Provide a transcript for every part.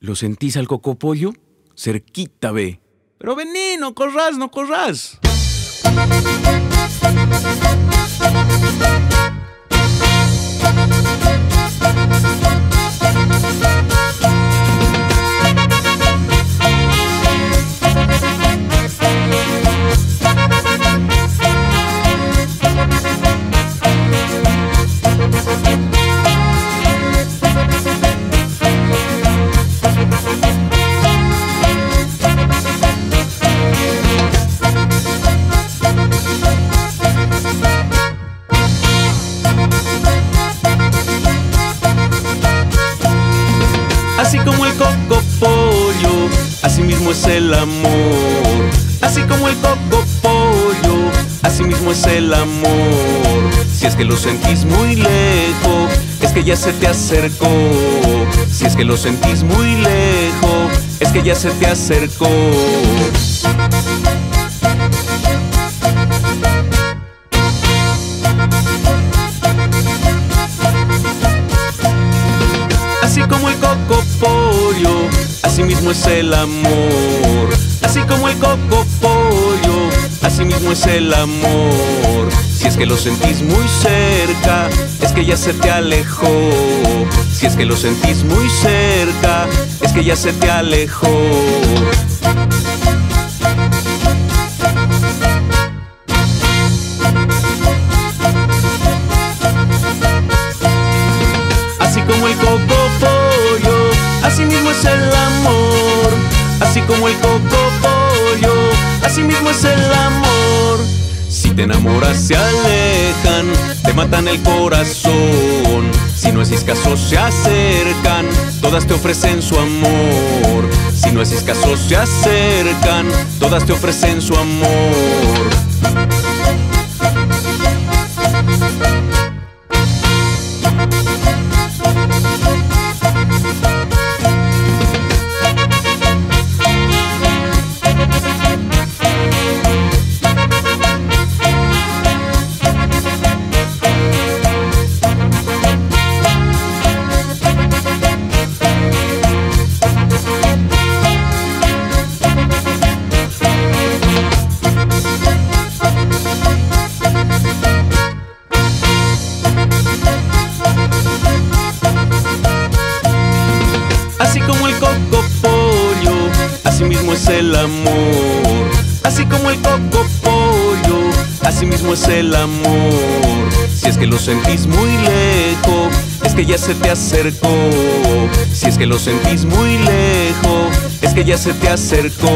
¿Lo sentís al cocopollo? Cerquita ve. Pero vení, no corras, no corras. Así como el coco pollo, así mismo es el amor. Así como el coco pollo, así mismo es el amor. Si es que lo sentís muy lejos, que ya se te acercó. Si es que lo sentís muy lejos, es que ya se te acercó. Así como el coco pollo, así mismo es el amor. Así como el coco pollo, así mismo es el amor. Si es que lo sentís muy cerca, es que ya se te alejó. Si es que lo sentís muy cerca, es que ya se te alejó. Así como el coco pollo, así mismo es el amor. Así como el coco pollo, así mismo es el amor. Te enamoras se alejan, te matan el corazón. Si no haces caso se acercan, todas te ofrecen su amor. Si no haces caso se acercan, todas te ofrecen su amor. Así como el coco pollo, así mismo es el amor. Así como el coco pollo, así mismo es el amor. Si es que lo sentís muy lejos, es que ya se te acercó. Si es que lo sentís muy lejos, es que ya se te acercó.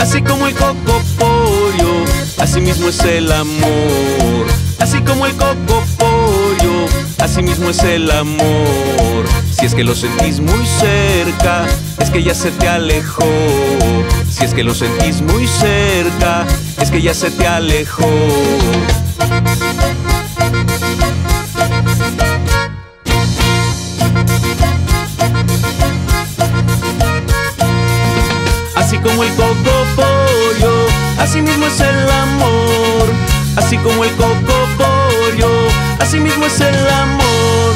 Así como el coco así mismo es el amor. Así como el coco pollo, así mismo es el amor. Si es que lo sentís muy cerca, es que ya se te alejó. Si es que lo sentís muy cerca, es que ya se te alejó. Así como el coco pollo, así mismo es el amor. Así como el coco pollo, así mismo es el amor.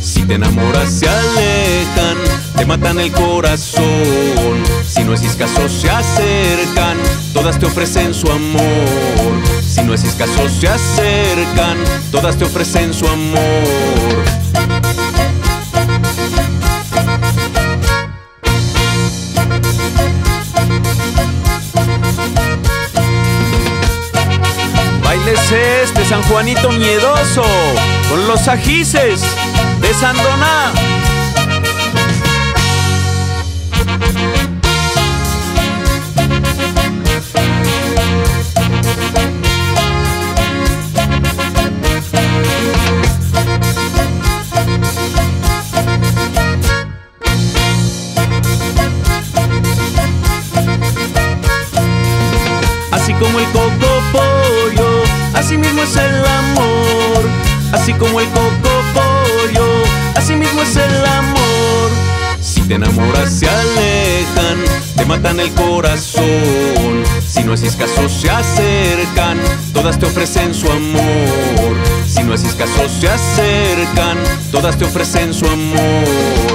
Si te enamoras se alejan, te matan el corazón. Si no haces caso se acercan, todas te ofrecen su amor. Si no haces caso se acercan, todas te ofrecen su amor. Bailes este San Juanito Miedoso con los ajices de Sandoná. Así como el coco así mismo es el amor. Así como el coco pollo, así mismo es el amor. Si te enamoras se alejan, te matan el corazón. Si no haces caso se acercan, todas te ofrecen su amor. Si no haces caso se acercan, todas te ofrecen su amor.